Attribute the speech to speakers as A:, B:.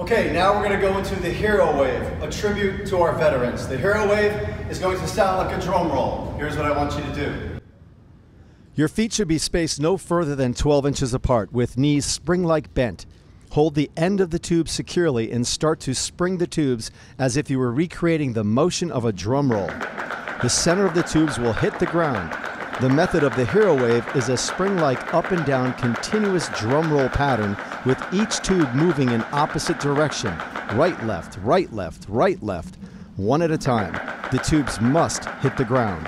A: Okay, now we're going to go into the Hero Wave, a tribute to our veterans. The Hero Wave is going to sound like a drum roll. Here's what I want you to do.
B: Your feet should be spaced no further than 12 inches apart, with knees spring like bent. Hold the end of the tube securely and start to spring the tubes as if you were recreating the motion of a drum roll. The center of the tubes will hit the ground. The method of the hero wave is a spring like up and down continuous drum roll pattern with each tube moving in opposite direction right, left, right, left, right, left, one at a time. The tubes must hit the ground.